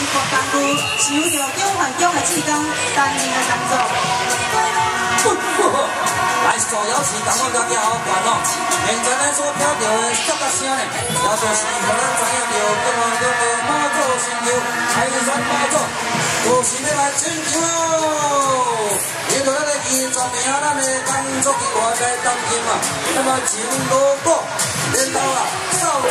是国工区受到中环江的志工担任的工作。来，所有是感觉家己好管哦。现在咱所听到的这个声呢，也就是互咱知影到中环江的马祖新桥开山马祖，就是要来请求哦。因为咱的二十名咱的工作人员来当今嘛，那么前路过，然后啊，少年。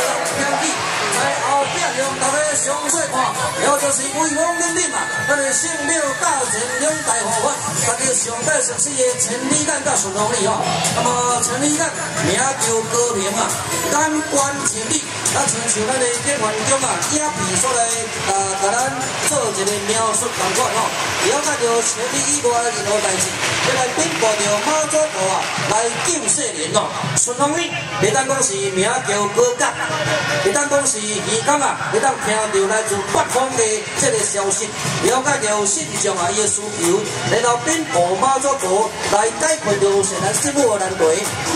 壁让大家详细看，了就是威风凛凛嘛，咱的性命大前两大护法，大家上代熟悉的千里眼甲顺风里哦。那么千里眼名叫高明啊，眼观千里，啊，亲像咱的建环中啊，影片所来啊，甲咱做一个描述同款哦。了解到千里以外任何代志，要来禀报着马祖婆啊，来敬世人哦。顺风里，别当讲是名叫高甲，别当讲是。耳讲啊，会当听到来自北方的这个消息，了解到信众啊的需求，然后禀报马祖国来解决着现在事务的难题。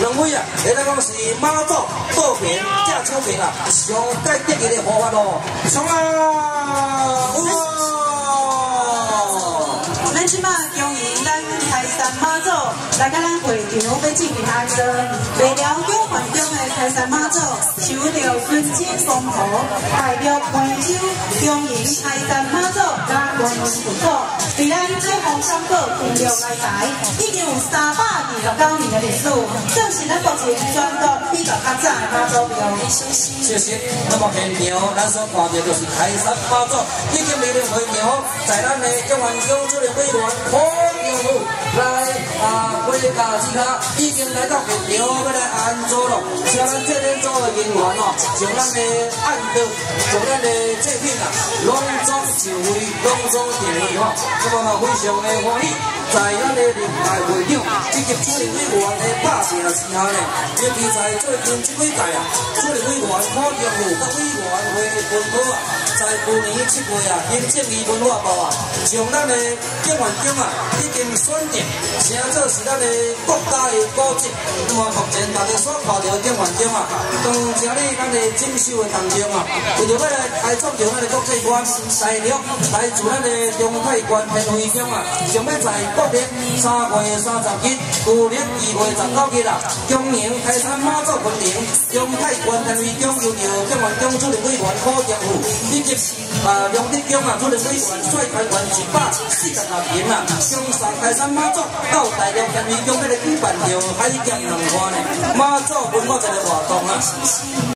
认为啊，会当讲是马祖报平正出名啊，上界得意的方法咯。冲啊！哇！咱即马恭迎咱台山马祖来甲咱会场要进行安装，为了永泰山妈祖。受到尊亲公婆代表泉州恭迎泰山妈祖加观音佛祖，为咱这方香火顺利来台，已经有三百二十九年的历史，正是咱目前全国比较较早的妈祖庙。谢谢。那么现场咱所看到就是台山妈祖，已经莅临会场，在咱的中环乡主任委员黄永武来啊，回答其他已经来到现场要来安坐了，像咱这边做的人。完哦，将咱的案子，将咱的作品啊，隆重就位，隆重定位哦。那么非常的欢喜，在咱的另外会长以及主任委员的打拼之下呢，尤其在最近这几届啊，主任委员可用有个委员会的分科啊，在去年七月啊，行政与文化部啊，将咱的建环奖啊，已经选定，成做是咱的国家的古迹。那么目前大家所看到建环奖啊，都。今日咱的进修的当中啊，为着要来开创着咱的国际观大陆，来自咱的中泰关天会中啊，将要在国历三月三十日、旧历二月十九日啊，恭迎开山马祖分庭、中泰关天会中由着中华中主任委员柯建富以及啊梁德忠啊主任委员率团团一百四十六人啊，将上台山马祖到大陆天会中要来举办着海峡两岸的马祖文化节的活动啊。